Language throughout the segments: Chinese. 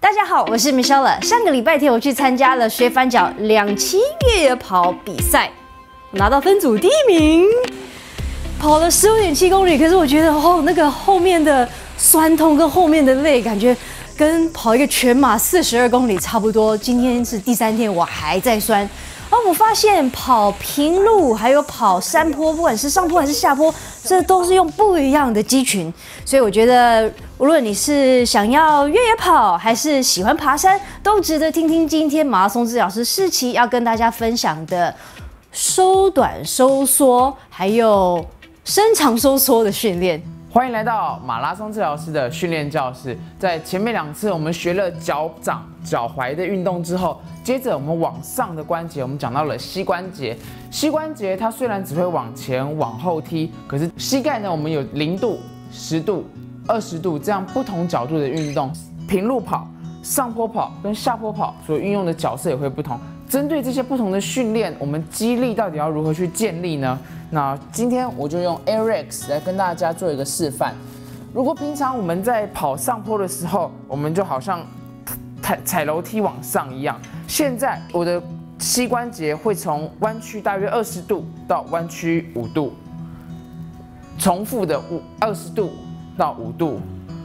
大家好，我是 Michelle。上个礼拜天我去参加了学翻脚两期越野跑比赛，拿到分组第一名，跑了十五点七公里。可是我觉得哦，那个后面的酸痛跟后面的累，感觉跟跑一个全马四十二公里差不多。今天是第三天，我还在酸。而我发现跑平路还有跑山坡，不管是上坡还是下坡，这都是用不一样的肌群。所以我觉得，无论你是想要越野跑，还是喜欢爬山，都值得听听今天马拉松治疗师世奇要跟大家分享的收短收缩，还有伸长收缩的训练。欢迎来到马拉松治疗师的训练教室。在前面两次我们学了脚掌、脚踝的运动之后，接着我们往上的关节，我们讲到了膝关节。膝关节它虽然只会往前、往后踢，可是膝盖呢，我们有零度、十度、二十度这样不同角度的运动。平路跑、上坡跑跟下坡跑所运用的角色也会不同。针对这些不同的训练，我们肌力到底要如何去建立呢？那今天我就用 Airx 来跟大家做一个示范。如果平常我们在跑上坡的时候，我们就好像踩踩楼梯往上一样。现在我的膝关节会从弯曲大约二十度到弯曲五度，重复的五二十度到五度，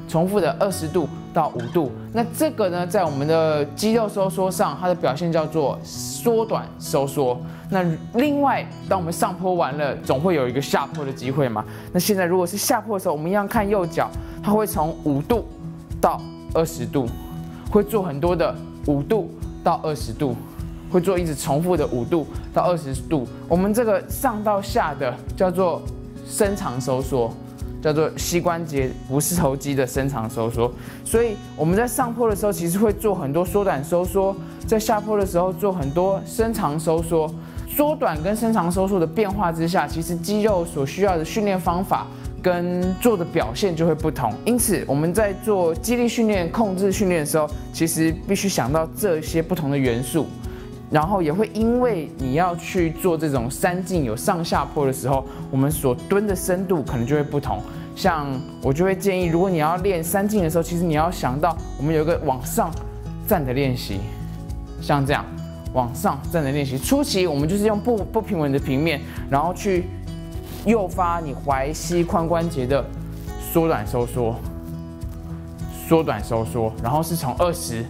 重复的二十度。到五度，那这个呢，在我们的肌肉收缩上，它的表现叫做缩短收缩。那另外，当我们上坡完了，总会有一个下坡的机会嘛。那现在如果是下坡的时候，我们一样看右脚，它会从五度到二十度，会做很多的五度到二十度，会做一直重复的五度到二十度。我们这个上到下的叫做伸长收缩。叫做膝关节不是头肌的伸长收缩，所以我们在上坡的时候，其实会做很多缩短收缩；在下坡的时候做很多伸长收缩。缩短跟伸长收缩的变化之下，其实肌肉所需要的训练方法跟做的表现就会不同。因此，我们在做肌力训练、控制训练的时候，其实必须想到这些不同的元素。然后也会因为你要去做这种三径有上下坡的时候，我们所蹲的深度可能就会不同。像我就会建议，如果你要练三径的时候，其实你要想到我们有一个往上站的练习，像这样往上站的练习。初期我们就是用不不平稳的平面，然后去诱发你踝膝髋关节的缩短收缩，缩短收缩，然后是从二十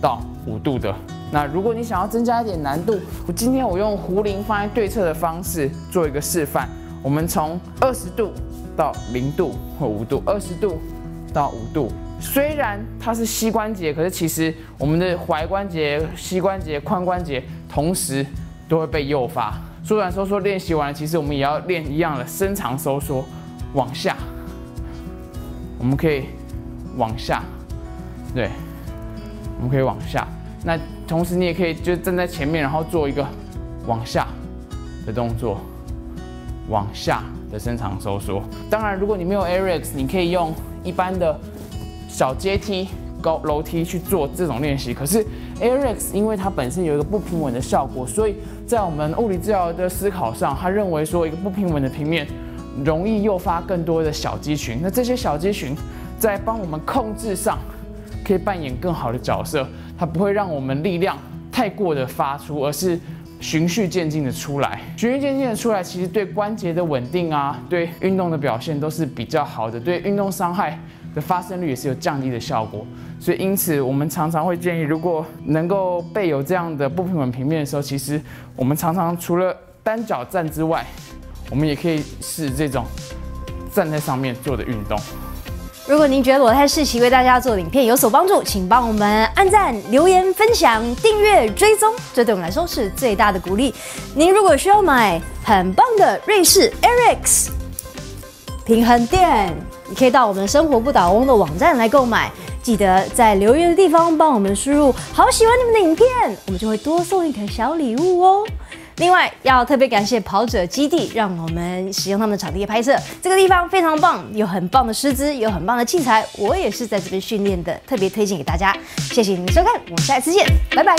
到五度的。那如果你想要增加一点难度，我今天我用壶铃放在对侧的方式做一个示范。我们从二十度到零度或五度，二十度到五度。虽然它是膝关节，可是其实我们的踝关节、膝关节、髋关节同时都会被诱发。缩短收缩练习完了，其实我们也要练一样的伸长收缩，往下。我们可以往下，对，我们可以往下。那同时，你也可以就站在前面，然后做一个往下的动作，往下的伸长收缩。当然，如果你没有 Airx，你可以用一般的小阶梯、高楼梯去做这种练习。可是 Airx 因为它本身有一个不平稳的效果，所以在我们物理治疗的思考上，他认为说一个不平稳的平面容易诱发更多的小肌群。那这些小肌群在帮我们控制上可以扮演更好的角色。它不会让我们力量太过的发出，而是循序渐进的出来。循序渐进的出来，其实对关节的稳定啊，对运动的表现都是比较好的，对运动伤害的发生率也是有降低的效果。所以因此，我们常常会建议，如果能够备有这样的不平稳平面的时候，其实我们常常除了单脚站之外，我们也可以试这种站在上面做的运动。如果您觉得裸胎世奇为大家做影片有所帮助，请帮我们按赞、留言、分享、订阅、追踪，这对我们来说是最大的鼓励。您如果需要买很棒的瑞士 Airx 平衡垫，你可以到我们生活不倒翁的网站来购买。记得在留言的地方帮我们输入“好喜欢你们的影片”，我们就会多送一个小礼物哦。另外，要特别感谢跑者基地，让我们使用他们的场地拍摄。这个地方非常棒，有很棒的师资，有很棒的器材。我也是在这边训练的，特别推荐给大家。谢谢你的收看，我们下一次见，拜拜。